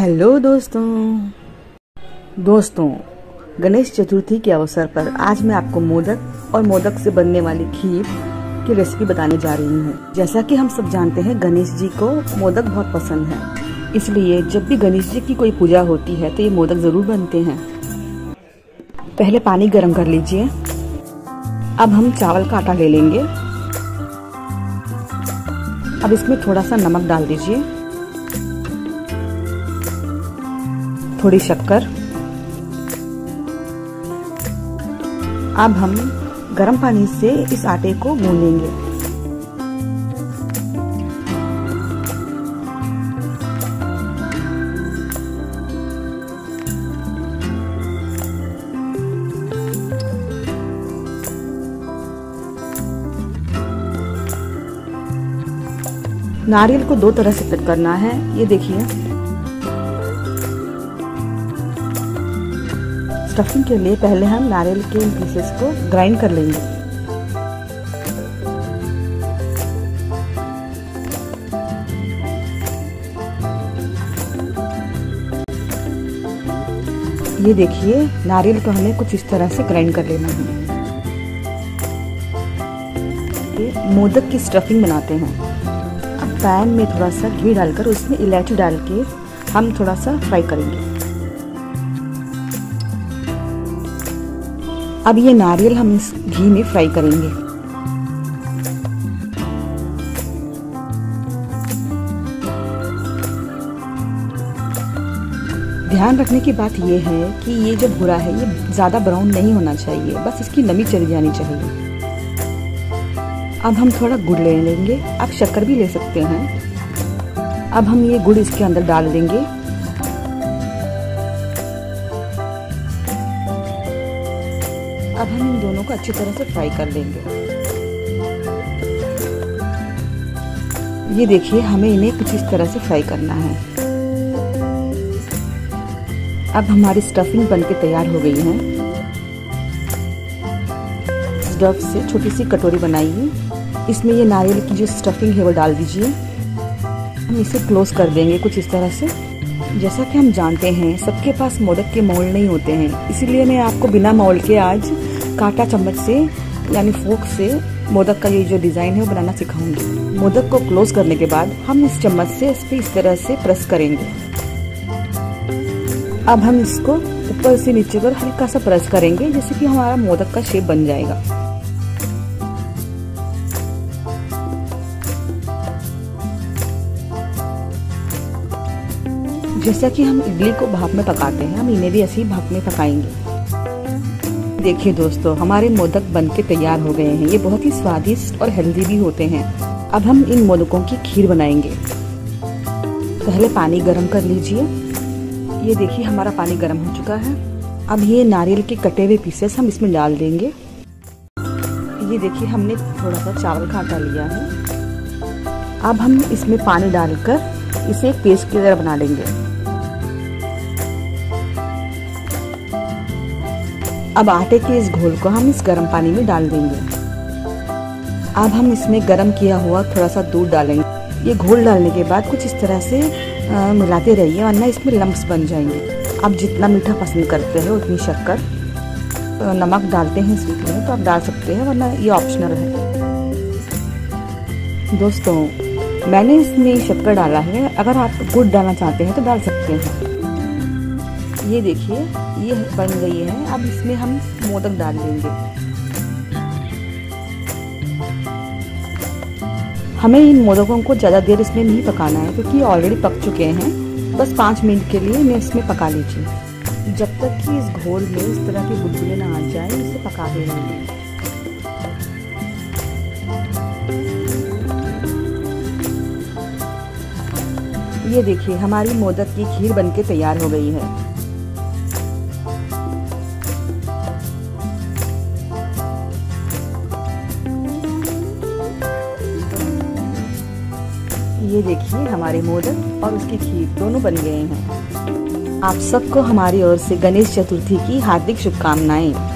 Hello दोस्तों। दोस्तों, गणेश चतुर्थी के अवसर पर आज मैं आपको मोदक और मोदक से बनने वाली खीर की रेसिपी बताने जा रही हूँ। जैसा कि हम सब जानते हैं, गणेश जी को मोदक बहुत पसंद है। इसलिए जब भी गणेश जी की कोई पूजा होती है तो ये मोदक ज़रूर बनते हैं। पहले पानी गर्म कर लीजिए। अब हम चावल का आटा ले लेंगे। अब इसमें थोड़ा सा नमक डाल दीजिए। थोड़ी शक्कर। अब हम गर्म पानी से इस आटे को गूंदेंगे। नारियल को दो तरह से कट करना है। ये देखिए। स्टफिंग के लिए पहले हम नारियल के पीसेस को ग्राइंड कर लेंगे। ये देखिए, नारियल को हमें कुछ इस तरह से ग्राइंड कर लेना है। ये मोदक की स्टफिंग बनाते हैं। अब पैन में थोड़ा सा घी डालकर उसमें इलायची डाल के हम थोड़ा सा फ्राई करेंगे। अब ये नारियल हम इस घी में फ्राई करेंगे। ध्यान रखने की बात यह है कि ये जो भूरा है, ये ज़्यादा ब्राउन नहीं होना चाहिए, बस इसकी नमी चली जानी चाहिए। अब हम थोड़ा गुड़ ले लेंगे। आप शक्कर भी ले सकते हैं। अब हम ये गुड़ इसके अंदर डाल देंगे। अब हम इन दोनों को अच्छी तरह से फ्राई कर लेंगे। ये देखिए, हमें इन्हें कुछ इस तरह से फ्राई करना है। अब हमारी स्टफिंग बनके तैयार हो गई है। स्टफ़ से छोटी सी कटोरी बनाइए। इसमें ये नारियल की जो स्टफिंग है वो डाल दीजिए। हम इसे क्लोज कर देंगे कुछ इस तरह से। जैसा कि हम जानते हैं, सबके पास मोदक के मोल्ड नहीं होते हैं। इसीलिए मैं आपको बिना मोल्ड के आज काटा चम्मच से, यानी फोक से मोदक का ये जो डिज़ाइन है वो बनाना सिखाऊँगी। मोदक को क्लोज करने के बाद हम इस चम्मच से इस पे इस तरह से प्रेस करेंगे। अब हम इसको ऊपर से नीचे पर हल्का सा प्रेस करेंगे जैसे कि हमारा मोदक का शेप बन जाएगा। जैसा कि हम इडली को भाप में पकाते हैं, हम इन्हें भी ऐसे ही भाप में पकाएँगे। देखिए दोस्तों, हमारे मोदक बनके तैयार हो गए हैं। ये बहुत ही स्वादिष्ट और हेल्दी भी होते हैं। अब हम इन मोदकों की खीर बनाएँगे। पहले पानी गर्म कर लीजिए। ये देखिए, हमारा पानी गर्म हो चुका है। अब ये नारियल के कटे हुए पीसेस हम इसमें डाल देंगे। ये देखिए, हमने थोड़ा सा चावल का आटा लिया है। अब हम इसमें पानी डालकर इसे पेस्ट की तरह बना लेंगे। अब आटे के इस घोल को हम इस गर्म पानी में डाल देंगे। अब हम इसमें गर्म किया हुआ थोड़ा सा दूध डालेंगे। ये घोल डालने के बाद कुछ इस तरह से आ, मिलाते रहिए वरना इसमें लम्ब्स बन जाएँगे। आप जितना मीठा पसंद करते हैं उतनी शक्कर नमक डालते हैं स्वीट में तो आप डाल सकते हैं वरना ये ऑप्शनल है। दोस्तों मैंने इसमें शक्कर डाला है। अगर आप गुड़ डालना चाहते हैं तो डाल सकते हैं। ये देखिए, ये बन गई है। अब इसमें हम मोदक डाल देंगे। हमें इन मोदकों को ज़्यादा देर इसमें नहीं पकाना है, क्योंकि ऑलरेडी पक चुके हैं। बस पाँच मिनट के लिए इन्हें इसमें पका लीजिए। जब तक कि इस घोल में इस तरह के बुलबुले ना आ जाए, इसे पका देंगे ये देखिए, हमारी मोदक की खीर बनके तैयार हो गई है। ये देखिए हमारे मोदक और उसकी खीर दोनों बन गए हैं। आप सबको हमारी ओर से गणेश चतुर्थी की हार्दिक शुभकामनाएँ।